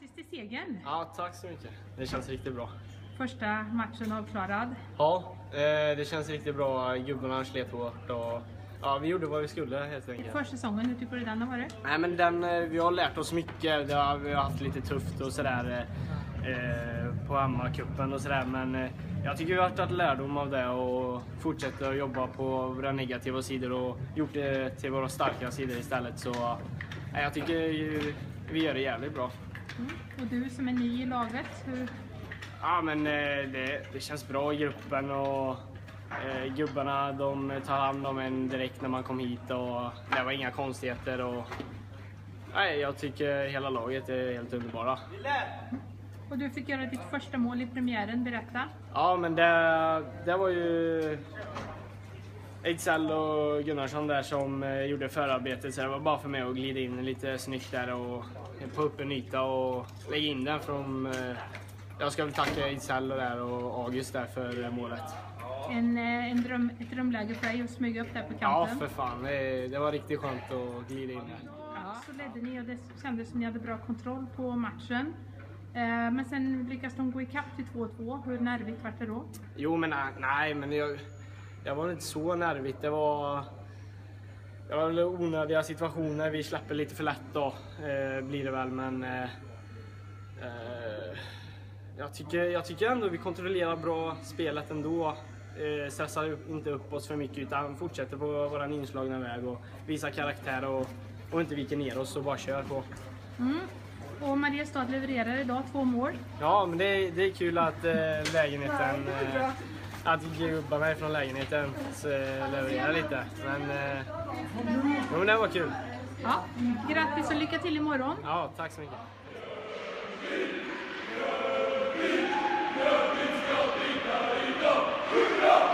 Grattis till segern! Ja, tack så mycket. Det känns riktigt bra. Första matchen avklarad. Ja, eh, det känns riktigt bra. Gubbarna slet hårt och ja, vi gjorde vad vi skulle helt enkelt. Försäsongen, hur tycker du den har varit? Nej, men den, eh, vi har lärt oss mycket. Det har, vi har haft lite tufft och sådär eh, på hemmacupen och sådär. Men eh, jag tycker vi har tagit lärdom av det och fortsätter att jobba på våra negativa sidor och gjort det till våra starka sidor istället. Så eh, jag tycker vi gör det jävligt bra. Mm. Och du som är ny i laget, hur... Ja, men eh, det, det känns bra i gruppen och Eh, gubbarna de tar hand om en direkt när man kom hit och det var inga konstigheter. Och, nej, jag tycker hela laget är helt underbara. Och du fick göra ditt första mål i premiären, berätta. Ja, men det, det var ju Ejdsell och Gunnarsson där som eh, gjorde förarbetet så det var bara för mig att glida in lite snyggt där och på öppen yta och lägga in den från... eh, Jag ska väl tacka Ejdsell och, där och August där för målet. En, eh, en dröm, ett drömläge för dig att smyga upp där på Ja, kanten. för fan. Det, det var riktigt skönt att glida in där. Ja, så ledde ni och det kändes som ni hade bra kontroll på matchen. Eh, Men sen lyckas de gå ikapp till 2-2. Hur nervigt var det då? Jo, men nej, nej men jag, jag var inte så nervigt. Det var, var väl onödiga situationer. Vi släpper lite för lätt då, eh, blir det väl. Men eh, eh, jag, tycker, jag tycker ändå vi kontrollerar bra spelet ändå. Eh, stressar inte upp oss för mycket utan fortsätter på vår inslagna väg och visar karaktär och, och inte viker ner oss och bara kör på. Mm. Och Mariestad levererar idag två mål. Ja, men det är, det är kul att eh, lägenheten... Eh, att gubbarna från lägenheten eh, levererar lite. Men, eh, jo, men det var kul. Ja. Grattis och lycka till imorgon. Ja, tack så mycket. Hurra!